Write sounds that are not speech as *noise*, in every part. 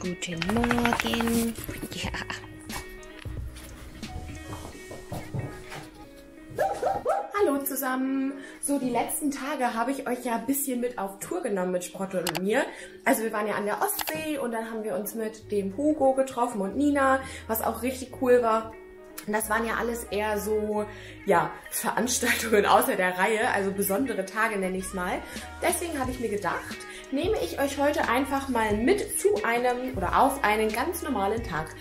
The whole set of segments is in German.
Guten Morgen. Ja. Hallo zusammen. So, die letzten Tage habe ich euch ja ein bisschen mit auf Tour genommen mit Sprotte und mir. Also wir waren ja an der Ostsee und dann haben wir uns mit dem Hugo getroffen und Nina, was auch richtig cool war. Und das waren ja alles eher so, ja, Veranstaltungen *laughs* außer der Reihe, also besondere Tage nenne ich es mal. Deswegen habe ich mir gedacht, nehme ich euch heute einfach mal mit zu einem oder auf einen ganz normalen Tag.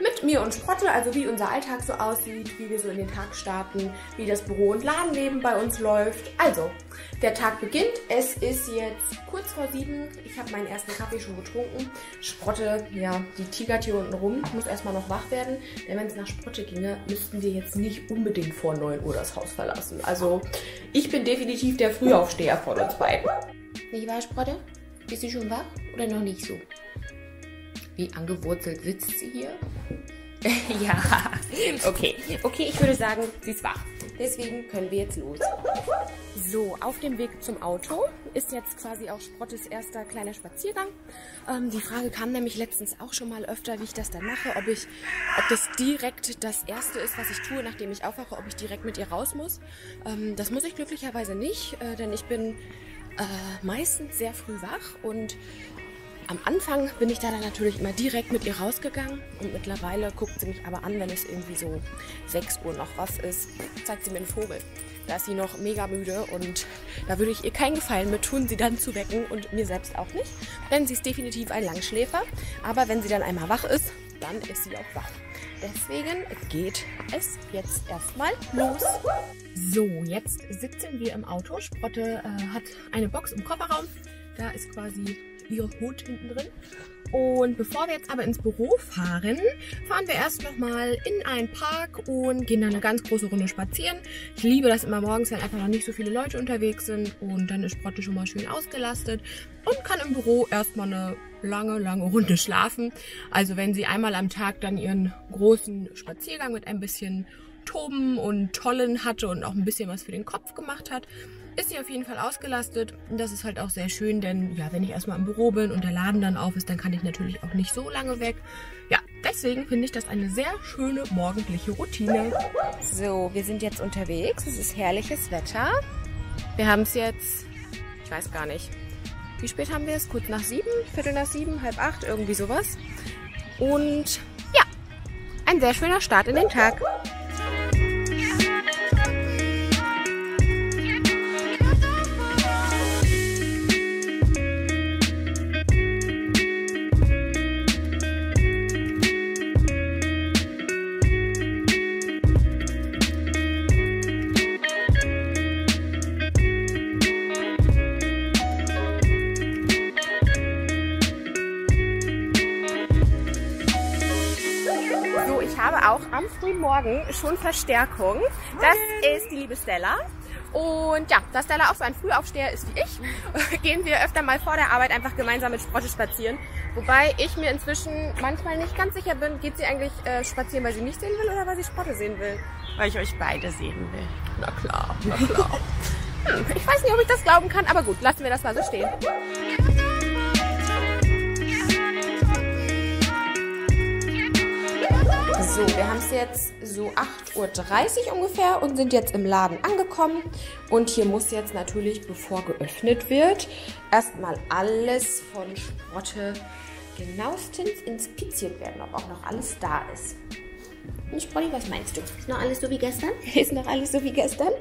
Mit mir und Sprotte, also wie unser Alltag so aussieht, wie wir so in den Tag starten, wie das Büro- und Ladenleben bei uns läuft. Also, der Tag beginnt. Es ist jetzt kurz vor sieben. Ich habe meinen ersten Kaffee schon getrunken. Sprotte, ja, die tigert hier unten rum, muss erstmal noch wach werden. Denn wenn es nach Sprotte ginge, müssten wir jetzt nicht unbedingt vor 9 Uhr das Haus verlassen. Also, ich bin definitiv der Frühaufsteher von uns beiden. Nicht wahr, Sprotte? Bist du schon wach oder noch nicht so? Wie angewurzelt sitzt sie hier? *laughs* ja, okay. Okay, ich würde sagen, sie ist wach. Deswegen können wir jetzt los. So, auf dem Weg zum Auto ist jetzt quasi auch Sprottes erster kleiner Spaziergang. Ähm, die Frage kam nämlich letztens auch schon mal öfter, wie ich das dann mache, ob ich, ob das direkt das erste ist, was ich tue, nachdem ich aufwache, ob ich direkt mit ihr raus muss. Ähm, das muss ich glücklicherweise nicht, äh, denn ich bin äh, meistens sehr früh wach und am Anfang bin ich da dann natürlich immer direkt mit ihr rausgegangen und mittlerweile guckt sie mich aber an, wenn es irgendwie so 6 Uhr noch was ist, zeigt sie mir einen Vogel. Da ist sie noch mega müde und da würde ich ihr keinen Gefallen mit tun, sie dann zu wecken und mir selbst auch nicht, denn sie ist definitiv ein Langschläfer, aber wenn sie dann einmal wach ist, dann ist sie auch wach. Deswegen geht es jetzt erstmal los. So, jetzt sitzen wir im Auto. Sprotte äh, hat eine Box im Kofferraum. Da ist quasi ihr Hut hinten drin. Und bevor wir jetzt aber ins Büro fahren, fahren wir erst nochmal in einen Park und gehen dann eine ganz große Runde spazieren. Ich liebe das immer morgens, wenn einfach noch nicht so viele Leute unterwegs sind und dann ist Sprotte schon mal schön ausgelastet und kann im Büro erstmal eine lange, lange Runde schlafen. Also wenn sie einmal am Tag dann ihren großen Spaziergang mit ein bisschen Toben und Tollen hatte und auch ein bisschen was für den Kopf gemacht hat, ist sie auf jeden Fall ausgelastet. Und das ist halt auch sehr schön, denn ja, wenn ich erstmal im Büro bin und der Laden dann auf ist, dann kann ich natürlich auch nicht so lange weg. Ja, deswegen finde ich das eine sehr schöne morgendliche Routine. So, wir sind jetzt unterwegs. Es ist herrliches Wetter. Wir haben es jetzt, ich weiß gar nicht, wie spät haben wir es? Kurz nach sieben, Viertel nach sieben, halb acht, irgendwie sowas. Und ja, ein sehr schöner Start in den Tag. Auch am frühen Morgen schon Verstärkung. Das ist die liebe Stella. Und ja, da Stella auch so ein Frühaufsteher ist wie ich, *laughs* gehen wir öfter mal vor der Arbeit einfach gemeinsam mit Sprotte spazieren. Wobei ich mir inzwischen manchmal nicht ganz sicher bin, geht sie eigentlich äh, spazieren, weil sie mich sehen will oder weil sie Sprotte sehen will? Weil ich euch beide sehen will. Na klar, na klar. *laughs* hm, ich weiß nicht, ob ich das glauben kann, aber gut, lassen wir das mal so stehen. So, wir haben es jetzt so 8.30 Uhr ungefähr und sind jetzt im Laden angekommen. Und hier muss jetzt natürlich, bevor geöffnet wird, erstmal alles von Sprotte genauestens inspiziert werden, ob auch noch alles da ist. Und Sprotti, was meinst du? Ist noch alles so wie gestern? *laughs* Ist noch alles so wie gestern?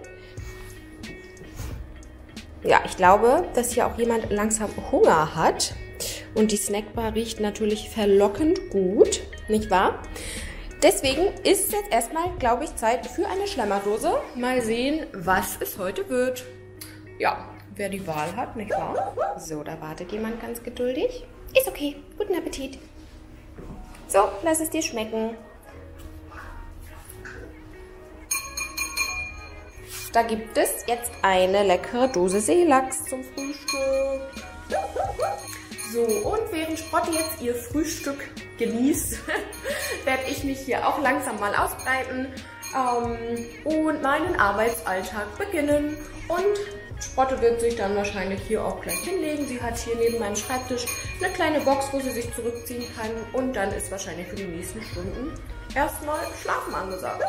Ja, ich glaube, dass hier auch jemand langsam Hunger hat. Und die Snackbar riecht natürlich verlockend gut, nicht wahr? Deswegen ist es jetzt erstmal, glaube ich, Zeit für eine Schlemmerdose. Mal sehen, was es heute wird. Ja, wer die Wahl hat, nicht wahr? So, da wartet jemand ganz geduldig. Ist okay. Guten Appetit. So, lass es dir schmecken. Da gibt es jetzt eine leckere Dose Seelachs zum Frühstück. So, und während Sprotte jetzt ihr Frühstück genießt, *laughs* werde ich mich hier auch langsam mal ausbreiten ähm, und meinen Arbeitsalltag beginnen. Und Sprotte wird sich dann wahrscheinlich hier auch gleich hinlegen. Sie hat hier neben meinem Schreibtisch eine kleine Box, wo sie sich zurückziehen kann. Und dann ist wahrscheinlich für die nächsten Stunden erstmal Schlafen angesagt.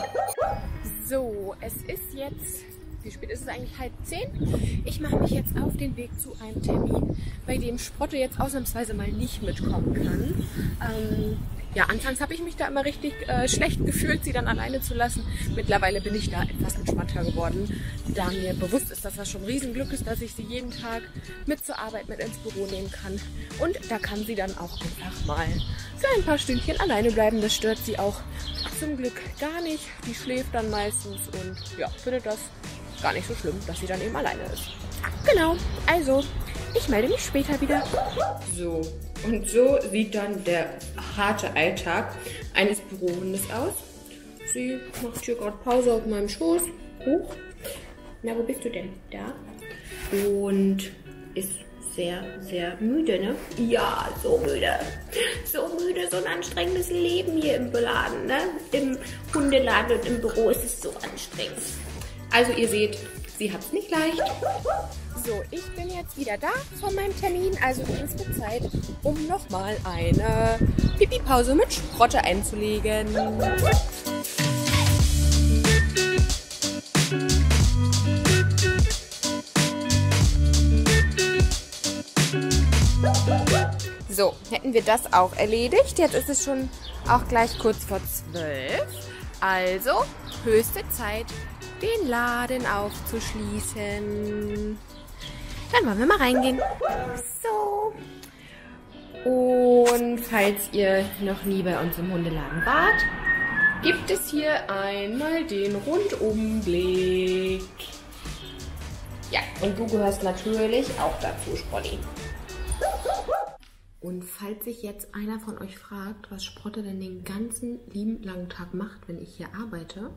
So, es ist jetzt wie spät ist es eigentlich? Halb zehn. Ich mache mich jetzt auf den Weg zu einem Termin, bei dem Sprotte jetzt ausnahmsweise mal nicht mitkommen kann. Ähm, ja, anfangs habe ich mich da immer richtig äh, schlecht gefühlt, sie dann alleine zu lassen. Mittlerweile bin ich da etwas entspannter geworden, da mir bewusst ist, dass das schon ein Riesenglück ist, dass ich sie jeden Tag mit zur Arbeit mit ins Büro nehmen kann. Und da kann sie dann auch einfach mal für ein paar Stündchen alleine bleiben. Das stört sie auch zum Glück gar nicht. Die schläft dann meistens und ja, findet das gar nicht so schlimm, dass sie dann eben alleine ist. Genau, also ich melde mich später wieder. So, und so sieht dann der harte Alltag eines Bürohundes aus. Sie macht hier gerade Pause auf meinem Schoß. Hoch. Na, wo bist du denn? Da. Und ist sehr, sehr müde, ne? Ja, so müde. So müde, so ein anstrengendes Leben hier im Laden, ne? Im Hundeladen und im Büro ist es so anstrengend. Also ihr seht, sie hat es nicht leicht. So, ich bin jetzt wieder da von meinem Termin. Also es wird Zeit, um nochmal eine Pipi-Pause mit Sprotte einzulegen. So, hätten wir das auch erledigt. Jetzt ist es schon auch gleich kurz vor zwölf. Also, höchste Zeit, den Laden aufzuschließen. Dann wollen wir mal reingehen. So. Und falls ihr noch nie bei uns im Hundeladen wart, gibt es hier einmal den Rundumblick. Ja, und du gehörst natürlich auch dazu, Sprolli. Und falls sich jetzt einer von euch fragt, was Sprotte denn den ganzen lieben langen Tag macht, wenn ich hier arbeite,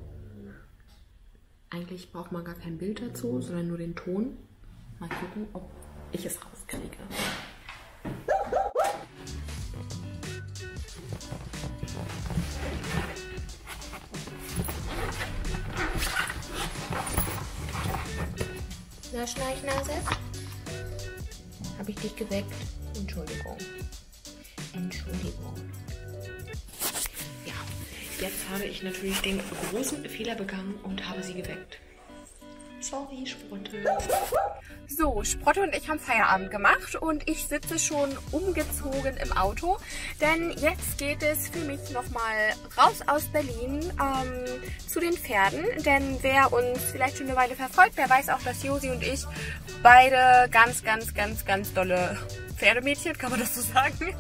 eigentlich braucht man gar kein Bild dazu, sondern nur den Ton. Mal gucken, ob ich es rauskriege. Na, Schneichnase? Habe ich dich geweckt? Entschuldigung. Entschuldigung. Jetzt habe ich natürlich den großen Fehler begangen und habe sie geweckt. Sorry, Sprotte. So, Sprotte und ich haben Feierabend gemacht und ich sitze schon umgezogen im Auto, denn jetzt geht es für mich nochmal raus aus Berlin ähm, zu den Pferden, denn wer uns vielleicht schon eine Weile verfolgt, der weiß auch, dass Josi und ich beide ganz, ganz, ganz, ganz dolle Pferdemädchen, kann man das so sagen?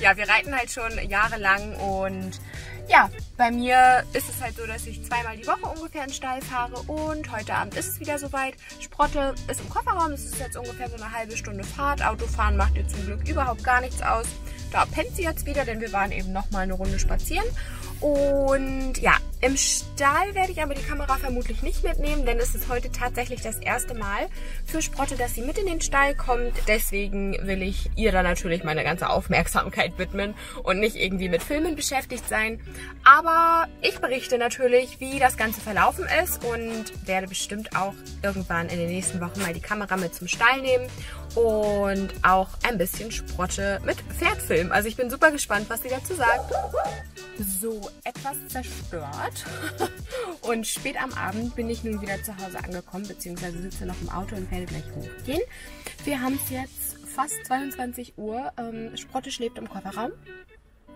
Ja, wir reiten halt schon jahrelang und ja, bei mir ist es halt so, dass ich zweimal die Woche ungefähr in den Stall fahre und heute Abend ist es wieder soweit. Sprotte ist im Kofferraum, es ist jetzt ungefähr so eine halbe Stunde Fahrt. Autofahren macht ihr zum Glück überhaupt gar nichts aus. Da pennt sie jetzt wieder, denn wir waren eben nochmal eine Runde spazieren. Und ja, im Stall werde ich aber die Kamera vermutlich nicht mitnehmen, denn es ist heute tatsächlich das erste Mal für Sprotte, dass sie mit in den Stall kommt. Deswegen will ich ihr da natürlich meine ganze Aufmerksamkeit widmen und nicht irgendwie mit Filmen beschäftigt sein. Aber ich berichte natürlich, wie das Ganze verlaufen ist und werde bestimmt auch irgendwann in den nächsten Wochen mal die Kamera mit zum Stall nehmen und auch ein bisschen Sprotte mit Pferd filmen. Also ich bin super gespannt, was sie dazu sagt. So, etwas zerstört. *laughs* Und spät am Abend bin ich nun wieder zu Hause angekommen, beziehungsweise sitze noch im Auto und werde gleich hochgehen. Wir haben es jetzt fast 22 Uhr. Ähm, Sprotte schläft im Kofferraum.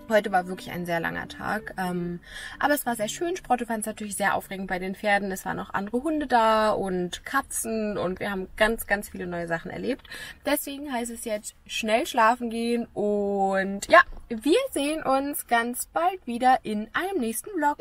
Heute war wirklich ein sehr langer Tag. Ähm, aber es war sehr schön. Sprotte fand es natürlich sehr aufregend bei den Pferden. Es waren auch andere Hunde da und Katzen und wir haben ganz, ganz viele neue Sachen erlebt. Deswegen heißt es jetzt schnell schlafen gehen und ja, wir sehen uns ganz bald wieder in einem nächsten Vlog.